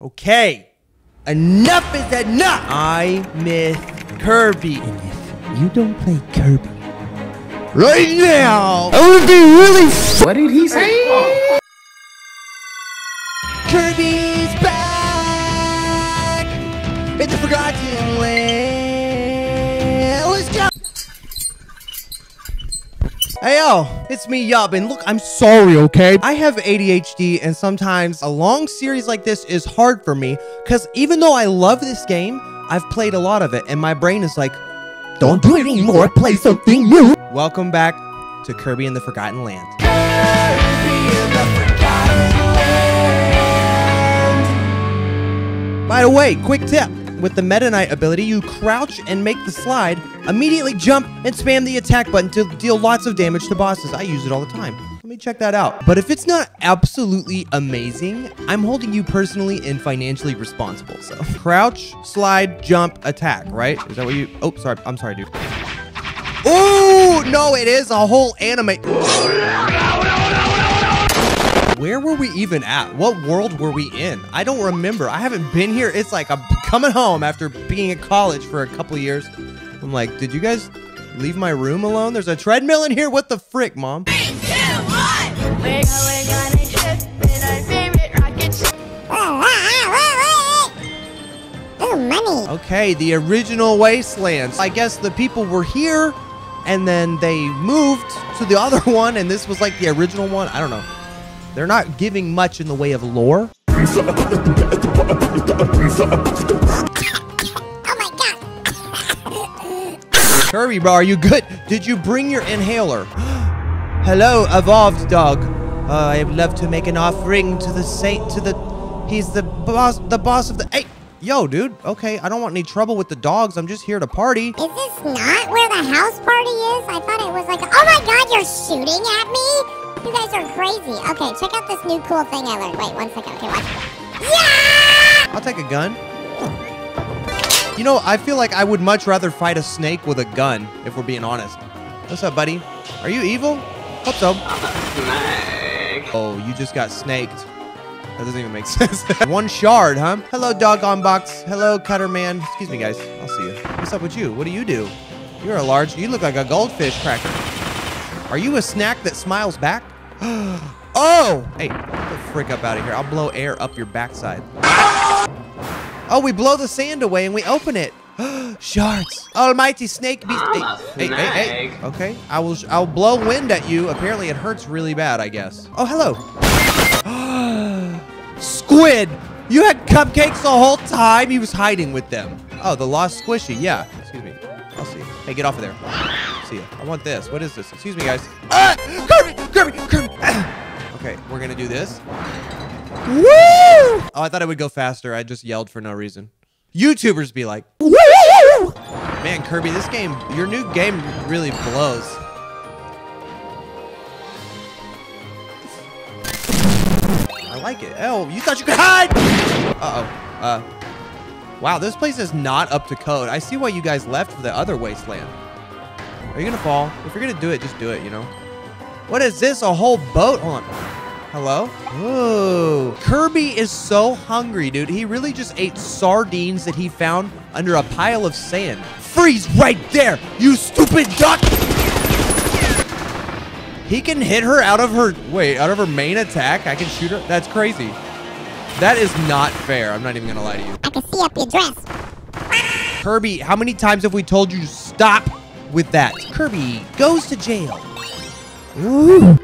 Okay. Enough is enough. I miss Kirby. And if you don't play Kirby, Right now. I would be really What did he say? Kirby's back in the Forgotten Land. Hey yo, it's me Yub, and look, I'm sorry, okay? I have ADHD, and sometimes a long series like this is hard for me, because even though I love this game, I've played a lot of it, and my brain is like, don't do it anymore. Play something new. welcome back to Kirby in the Forgotten Land. By the way, quick tip. With the Meta Knight ability, you crouch and make the slide, immediately jump and spam the attack button to deal lots of damage to bosses. I use it all the time. Let me check that out. But if it's not absolutely amazing, I'm holding you personally and financially responsible. So crouch, slide, jump, attack, right? Is that what you... Oh, sorry. I'm sorry, dude. Oh, no, it is a whole anime. Where were we even at? What world were we in? I don't remember. I haven't been here. It's like I'm coming home after being at college for a couple years. I'm like, did you guys leave my room alone? There's a treadmill in here. What the frick, mom? Three, two, one. We're going on a trip in our favorite rocket ship. Ooh, money. Okay, the original wastelands. I guess the people were here and then they moved to the other one and this was like the original one. I don't know. They're not giving much in the way of lore. Oh my god. Kirby, bro, are you good? Did you bring your inhaler? Hello, evolved dog. Uh, I would love to make an offering to the saint, to the... He's the boss, the boss of the... Hey, yo, dude. Okay, I don't want any trouble with the dogs. I'm just here to party. Is this not where the house party is? I thought it was like, oh my god, you're shooting at me? You guys are crazy. Okay, check out this new cool thing I learned. Wait, one second. Okay, watch. Yeah! I'll take a gun. You know, I feel like I would much rather fight a snake with a gun, if we're being honest. What's up, buddy? Are you evil? Hope so. snake. Oh, you just got snaked. That doesn't even make sense. One shard, huh? Hello, doggone box. Hello, cutter man. Excuse me, guys. I'll see you. What's up with you? What do you do? You're a large. You look like a goldfish cracker. Are you a snack that smiles back? oh! Hey, get the frick up out of here. I'll blow air up your backside. Oh, we blow the sand away and we open it. Sharks! Almighty snake beast. Hey, hey, hey, hey. Okay. I will I'll blow wind at you. Apparently it hurts really bad, I guess. Oh, hello. Squid. You had cupcakes the whole time? He was hiding with them. Oh, the lost squishy. Yeah. Excuse me. I'll see. You. Hey, get off of there. See ya. I want this. What is this? Excuse me, guys. Ah! Kirby! Kirby! Kirby! Okay, we're gonna do this. Woo! Oh, I thought it would go faster. I just yelled for no reason. YouTubers be like, Woo! Man, Kirby, this game, your new game really blows. I like it. Oh, you thought you could hide? Uh-oh. Uh, wow, this place is not up to code. I see why you guys left for the other wasteland. Are you gonna fall? If you're gonna do it, just do it, you know? What is this? A whole boat? Hold on. Hello? Ooh. Kirby is so hungry, dude. He really just ate sardines that he found under a pile of sand. Freeze right there, you stupid duck! He can hit her out of her, wait, out of her main attack? I can shoot her? That's crazy. That is not fair. I'm not even gonna lie to you. I can see up your dress. Kirby, how many times have we told you to stop with that? Kirby goes to jail. Ooh.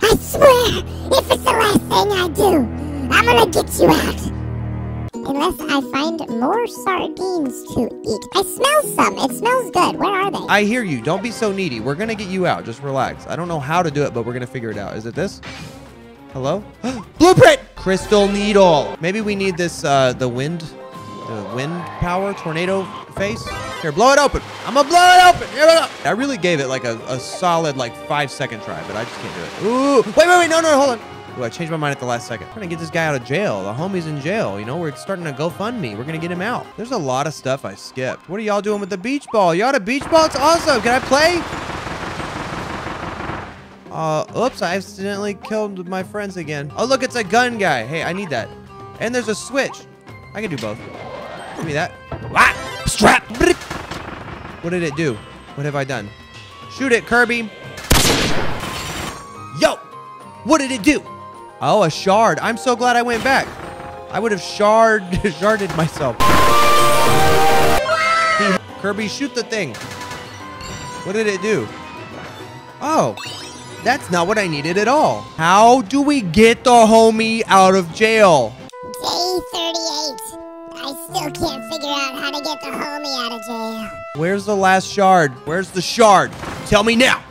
I swear, if it's the last thing I do, I'm gonna get you out. Unless I find more sardines to eat. I smell some. It smells good. Where are they? I hear you. Don't be so needy. We're gonna get you out. Just relax. I don't know how to do it, but we're gonna figure it out. Is it this? Hello? Blueprint! Crystal needle. Maybe we need this, uh, the wind, the wind power tornado face. Here, blow it open. I'm gonna blow it open. Here we go. I really gave it like a, a solid like five second try, but I just can't do it. Ooh, wait, wait, wait, no, no, hold on. Ooh, I changed my mind at the last second. We're gonna get this guy out of jail. The homie's in jail. You know, we're starting to GoFundMe. We're gonna get him out. There's a lot of stuff I skipped. What are y'all doing with the beach ball? Y'all a beach ball? It's awesome. Can I play? Uh, oops, I accidentally killed my friends again. Oh, look, it's a gun guy. Hey, I need that. And there's a switch. I can do both. Give me that. Ah! Strap! What did it do? What have I done? Shoot it, Kirby. Yo! What did it do? Oh, a shard. I'm so glad I went back. I would have shard sharded myself. Kirby, shoot the thing. What did it do? Oh, that's not what I needed at all. How do we get the homie out of jail? Day 38. I still can't figure out how to get the homie out of jail. Where's the last shard? Where's the shard? Tell me now.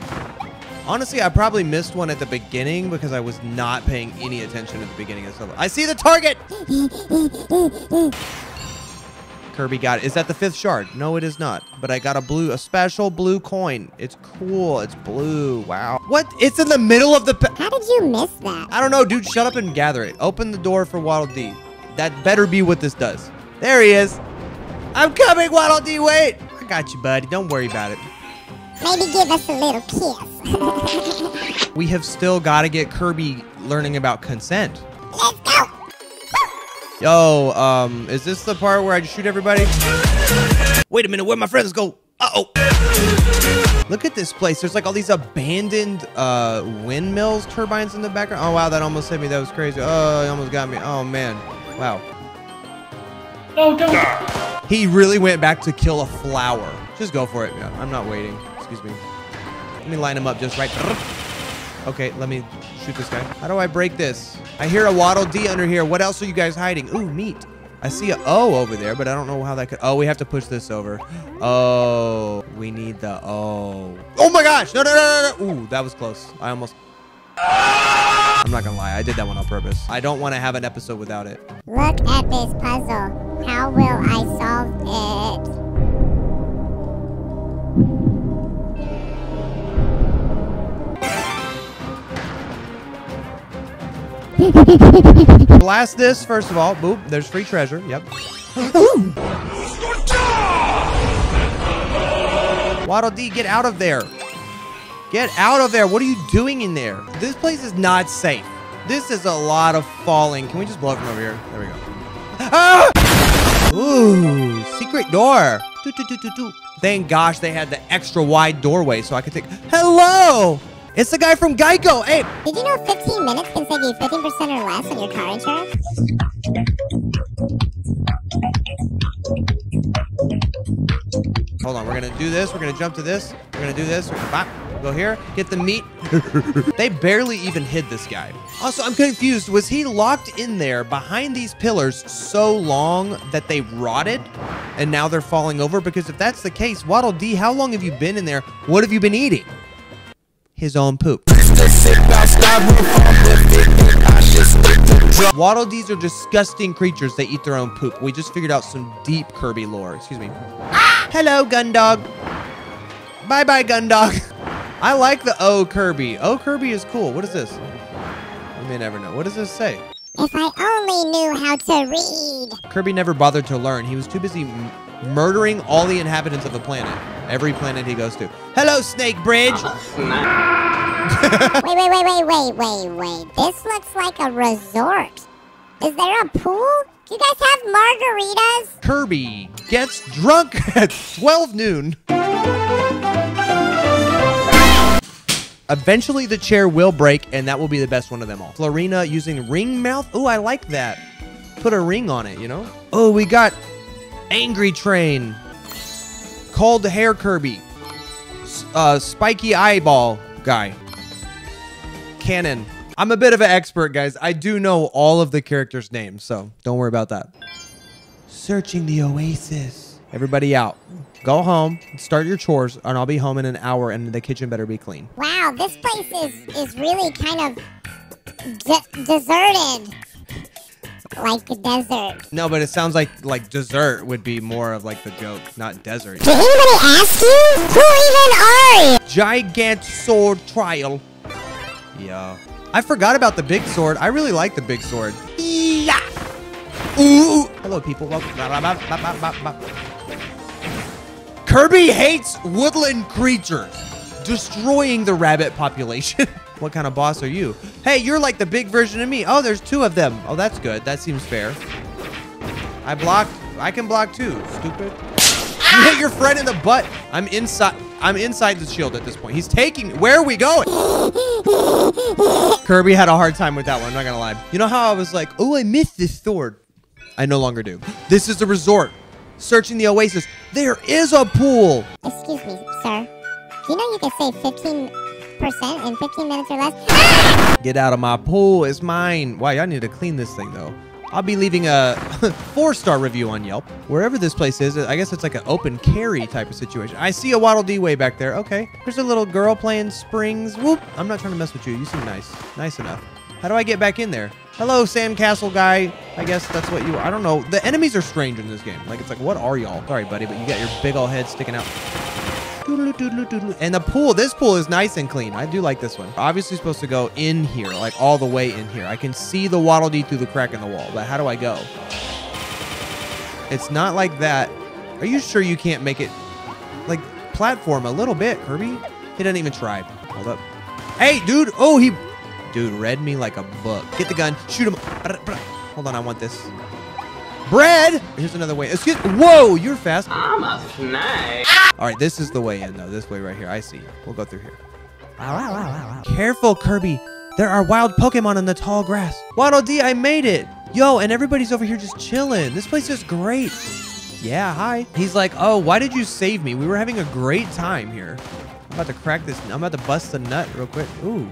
Honestly, I probably missed one at the beginning because I was not paying any attention at the beginning of this level. I see the target! Kirby got it. Is that the fifth shard? No, it is not. But I got a blue, a special blue coin. It's cool. It's blue. Wow. What? It's in the middle of the... How did you miss that? I don't know, dude. Shut up and gather it. Open the door for Waddle Dee. That better be what this does. There he is. I'm coming, Waddle Dee. Wait. I got you, buddy. Don't worry about it. Maybe give us a little kiss. We have still got to get Kirby learning about consent. Let's go. Yo, um, is this the part where I just shoot everybody? Wait a minute, where my friends go? Uh-oh. Look at this place. There's like all these abandoned uh, windmills, turbines in the background. Oh, wow, that almost hit me. That was crazy. Oh, he almost got me. Oh, man. Wow. No, don't. He really went back to kill a flower. Just go for it. Yeah, I'm not waiting. Excuse me. Let me line him up just right. Okay, let me shoot this guy. How do I break this? I hear a Waddle Dee under here. What else are you guys hiding? Ooh, meat. I see a O over there, but I don't know how that could. Oh, we have to push this over. Oh, we need the O. Oh my gosh! No, no, no, no, no. Ooh, that was close. I almost. I'm not gonna lie. I did that one on purpose. I don't want to have an episode without it. Look at this puzzle. How will I solve it? Blast this first of all. Boop. There's free treasure. Yep. Waddle Dee, get out of there. Get out of there. What are you doing in there? This place is not safe. This is a lot of falling. Can we just blow it from over here? There we go. Ah! Ooh, secret door. Doo, doo, doo, doo, doo. Thank gosh they had the extra wide doorway so I could take. Hello! It's the guy from Geico. Hey, Did you know 15 minutes can save you 15% or less on your car insurance? Hold on, we're gonna do this. We're gonna jump to this. We're gonna do this. We're gonna bop, go here, get the meat. they barely even hid this guy. Also, I'm confused. Was he locked in there behind these pillars so long that they rotted and now they're falling over? Because if that's the case, Waddle Dee, how long have you been in there? What have you been eating? His own poop. Waddle Dees are disgusting creatures. They eat their own poop. We just figured out some deep Kirby lore. Excuse me. Hello, Gundog. Bye bye, Gundog. I like the O Kirby. O Kirby is cool. What is this? We may never know. What does this say? If I only knew how to read. Kirby never bothered to learn. He was too busy m- murdering all the inhabitants of the planet. Every planet he goes to. Hello, Snake Bridge. Wait, wait, wait, wait, wait, wait, wait. This looks like a resort. Is there a pool? Do you guys have margaritas? Kirby gets drunk at 12 noon. Eventually, the chair will break, and that will be the best one of them all. Florina using ring mouth. Oh, I like that. Put a ring on it, you know? Oh, we got Angry Train, Cold Hair Kirby, uh, Spiky Eyeball guy, Cannon. I'm a bit of an expert, guys. I do know all of the characters' names, so don't worry about that. Searching the oasis. Everybody out. Go home, start your chores, and I'll be home in an hour, and the kitchen better be clean. Wow, this place is, is really kind of de- deserted. Like a desert. No, but it sounds like like dessert would be more of like the joke, not desert. Did anybody ask you? Who even are you? Gigant sword trial. Yeah. I forgot about the big sword. I really like the big sword. Yeah. Ooh. Hello, people. Welcome. Kirby hates woodland creatures, destroying the rabbit population. What kind of boss are you? Hey, you're like the big version of me. Oh, there's two of them. Oh, that's good. That seems fair. I blocked. I can block too. Stupid. You hit your friend in the butt. I'm inside. I'm inside the shield at this point. He's taking. me. Where are we going? Kirby had a hard time with that one. I'm not gonna lie. You know how I was like, oh, I missed this sword. I no longer do. This is a resort. Searching the oasis. There is a pool. Excuse me, sir. Do you know you can save 15% in 15 minutes or less? Get out of my pool. It's mine. Wow, y'all need to clean this thing though. I'll be leaving a four-star review on Yelp. Wherever this place is, I guess it's like an open carry type of situation. I see a Waddle Dee way back there. Okay. There's a little girl playing springs. Whoop. I'm not trying to mess with you. You seem nice. Nice enough. How do I get back in there? Hello, sandcastle guy. I guess that's what you I don't know. The enemies are strange in this game. Like, it's like, what are y'all? Sorry, buddy, but you got your big old head sticking out. And the pool, this pool is nice and clean. I do like this one. Obviously supposed to go in here, like all the way in here. I can see the Waddle Dee through the crack in the wall, but how do I go? It's not like that. Are you sure you can't make it, like, platform a little bit, Kirby? He doesn't even try. Hold up. Hey, dude. Oh, he... Dude, read me like a book. Get the gun. Shoot him. Hold on, I want this. Bread! Here's another way. Excuse Whoa, you're fast. I'm a snake. All right, this is the way in, though. This way right here. I see. We'll go through here. Careful, Kirby. There are wild Pokemon in the tall grass. Waddle Dee, I made it. Yo, and everybody's over here just chilling. This place is great. Yeah, hi. He's like, oh, why did you save me? We were having a great time here. I'm about to crack this. I'm about to bust the nut real quick. Ooh.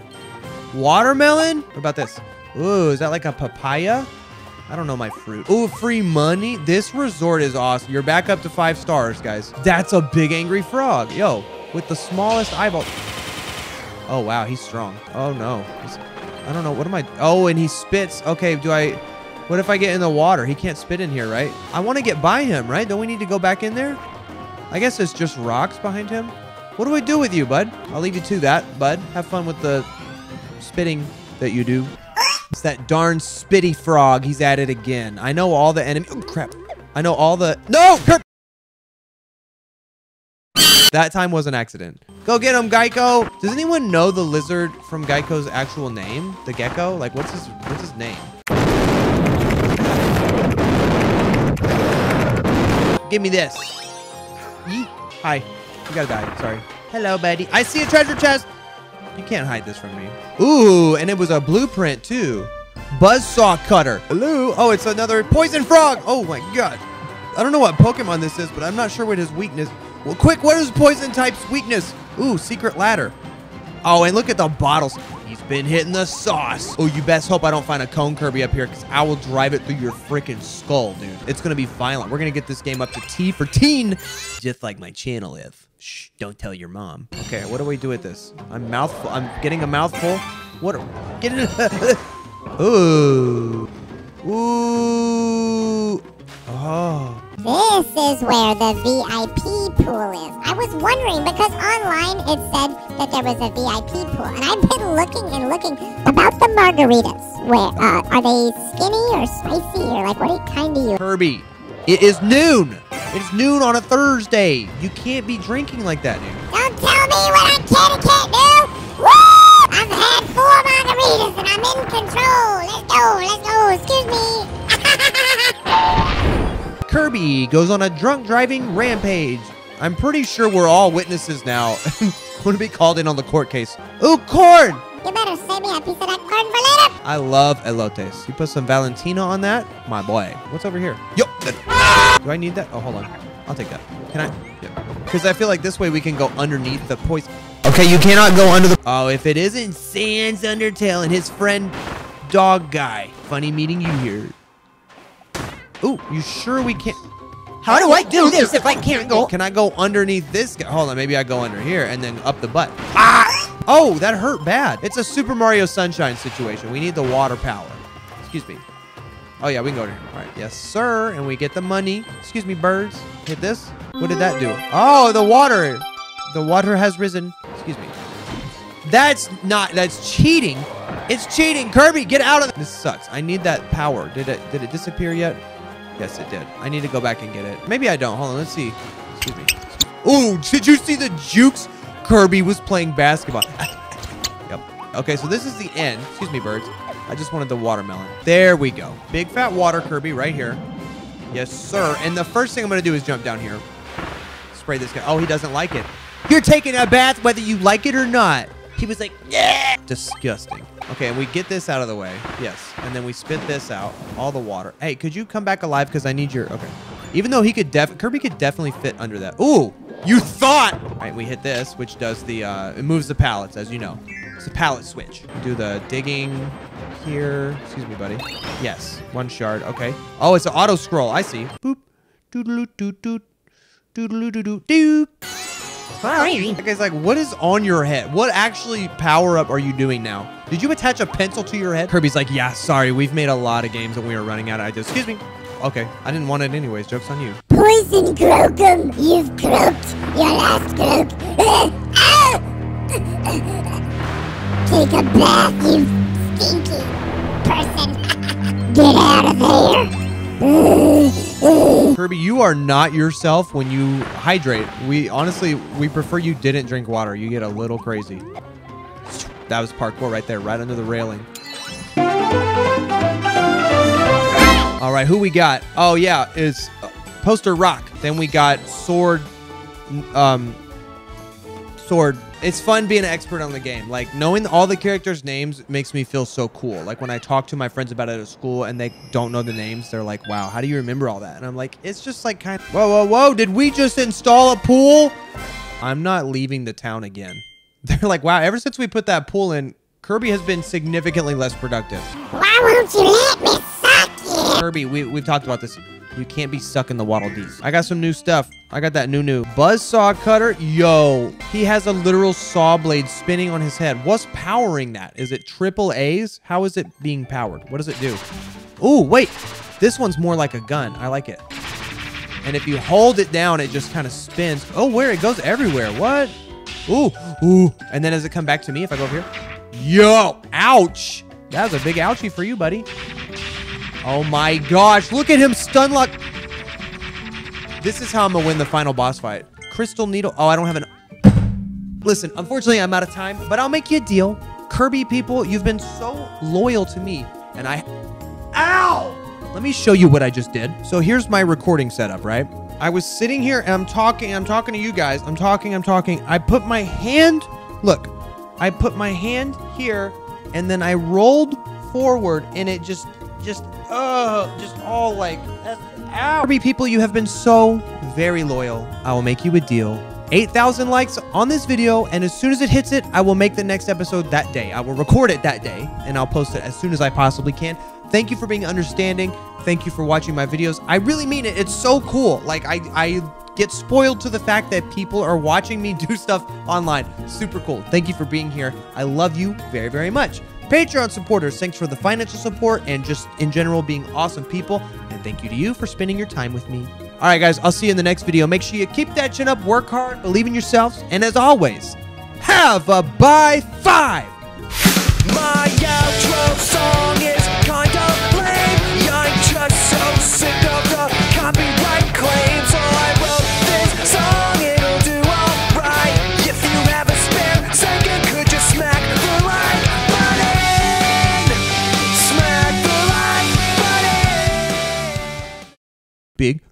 Watermelon? What about this? Ooh, is that like a papaya? I don't know my fruit. Ooh, free money. This resort is awesome. You're back up to five stars, guys. That's a big angry frog. Yo, with the smallest eyeball. Oh, wow. He's strong. Oh, no. He's, I don't know. What am I? Oh, and he spits. Okay, do I... What if I get in the water? He can't spit in here, right? I want to get by him, right? Don't we need to go back in there? I guess it's just rocks behind him. What do I do with you, bud? I'll leave you to that, bud. Have fun with the spitting that you do. It's that darn spitty frog. He's at it again. I know all the enemy. Oh, crap. I know all the. No! Kurt! That time was an accident. Go get him, Geico. Does anyone know the lizard from Geico's actual name? The gecko? Like, what's his what's his name? Give me this. Yeet. Hi. You gotta die. Sorry. Hello, buddy. I see a treasure chest. You can't hide this from me. Ooh, and it was a blueprint too. Buzzsaw cutter. Hello. Oh, it's another poison frog. Oh my god. I don't know what Pokemon this is, but I'm not sure what his weakness. Well, quick, what is poison type's weakness? Ooh, secret ladder. Oh, and look at the bottles. He's been hitting the sauce. Oh, you best hope I don't find a cone Kirby up here because I will drive it through your freaking skull, dude. It's going to be violent. We're going to get this game up to T for teen, just like my channel is. Shh, don't tell your mom. Okay, what do we do with this? I'm mouthful. I'm getting a mouthful. What? Are, get it. Ooh. Ooh. Oh. This is where the VIP pool is. I was wondering because online it said that there was a VIP pool, and I've been looking and looking about the margaritas. Where uh, are they skinny or spicy or like what kind do you? Kirby, it is noon. It's noon on a Thursday. You can't be drinking like that, dude. Don't tell me what I can and can't do. Woo! I've had four margaritas and I'm in control. Let's go. Let's go. Excuse me. Kirby goes on a drunk driving rampage. I'm pretty sure we're all witnesses now. going to be called in on the court case. Ooh, corn! You better save me a piece of that corn for later. I love elotes. You put some Valentino on that? My boy. What's over here? Yo! Do I need that? Oh, hold on. I'll take that. Can I? Yeah. Because I feel like this way we can go underneath the poison. Okay, you cannot go under the... Oh, if it isn't Sans Undertale and his friend Dog Guy. Funny meeting you here. Ooh, you sure we can't... How do I do this if I can't go? Can I go underneath this guy? Hold on, maybe I go under here and then up the butt. Ah! Oh, that hurt bad. It's a Super Mario Sunshine situation. We need the water power. Excuse me. Oh, yeah, we can go to here. All right. Yes, sir. And we get the money. Excuse me, birds. Hit this. What did that do? Oh, the water. The water has risen. Excuse me. That's not, that's cheating. It's cheating. Kirby, get out of This sucks. I need that power. Did it, did it disappear yet? Yes, it did. I need to go back and get it. Maybe I don't. Hold on. Let's see. Excuse me. Ooh, did you see the jukes? Kirby was playing basketball. yep. Okay, so this is the end. Excuse me, birds. I just wanted the watermelon. There we go. Big fat water Kirby right here. Yes, sir. And the first thing I'm going to do is jump down here. Spray this guy. Oh, he doesn't like it. You're taking a bath whether you like it or not. He was like, yeah. Disgusting. Okay, and we get this out of the way. Yes. And then we spit this out. All the water. Hey, could you come back alive? Because I need your... Okay. Even though he could def... Kirby could definitely fit under that. Ooh! You thought! All right, we hit this, which does the... Uh, it moves the pallets, as you know. It's a pallet switch. Do the digging here. Excuse me, buddy. Yes. One shard. Okay. Oh, it's an auto scroll. I see. Boop. Doodaloo doot doot. Doodaloo doo doot doop. That guy's like, what is on your head? What actually power up are you doing now? Did you attach a pencil to your head? Kirby's like, yeah, sorry. We've made a lot of games and we are running out of ideas. Excuse me. Okay. I didn't want it anyways. Joke's on you. Poison Croakun, you've croaked your last croak. Take a bath, you Kirby, you are not yourself when you hydrate. We honestly, we prefer you didn't drink water. You get a little crazy. That was parkour right there, right under the railing. All right, who we got? Oh yeah, it's uh, Poster Rock. Then we got Sword, um, Sword. It's fun being an expert on the game. Like knowing all the characters' names makes me feel so cool. Like when I talk to my friends about it at school and they don't know the names, they're like, "Wow, how do you remember all that?" And I'm like, "It's just like kind of." Whoa, whoa, whoa! Did we just install a pool? I'm not leaving the town again. They're like, "Wow, ever since we put that pool in, Kirby has been significantly less productive." Why won't you let me suck you? Kirby, we, we've talked about this. You can't be stuck in the Waddle Dees. I got some new stuff. I got that new new Buzz saw Cutter. Yo, he has a literal saw blade spinning on his head. What's powering that? Is it triple A's? How is it being powered? What does it do? Ooh, wait. This one's more like a gun. I like it. And if you hold it down, it just kind of spins. Oh, where? It goes everywhere. What? Ooh, ooh. And then does it come back to me if I go over here? Yo, ouch. That was a big ouchie for you, buddy. Oh my gosh, look at him stun lock. This is how I'm gonna win the final boss fight. Crystal Needle. Oh, I don't have an. Listen, unfortunately, I'm out of time, but I'll make you a deal. Kirby people, you've been so loyal to me, and I. Ow! Let me show you what I just did. So here's my recording setup, right? I was sitting here and I'm talking, I'm talking to you guys. I'm talking, I'm talking. I put my hand, look, I put my hand here and then I rolled forward and it just, just, uh, just all like, ow. People, you have been so very loyal. I will make you a deal. 8,000 likes on this video, and as soon as it hits it, I will make the next episode that day. I will record it that day, and I'll post it as soon as I possibly can. Thank you for being understanding. Thank you for watching my videos. I really mean it. It's so cool. Like, I, I get spoiled to the fact that people are watching me do stuff online. Super cool. Thank you for being here. I love you very, very much. Patreon supporters, thanks for the financial support and just in general being awesome people. And thank you to you for spending your time with me. All right, guys, I'll see you in the next video. Make sure you keep that chin up, work hard, believe in yourselves, and as always, have a bye five. My outro song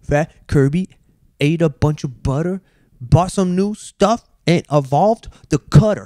fat Kirby ate a bunch of butter, bought some new stuff, and evolved the cutter.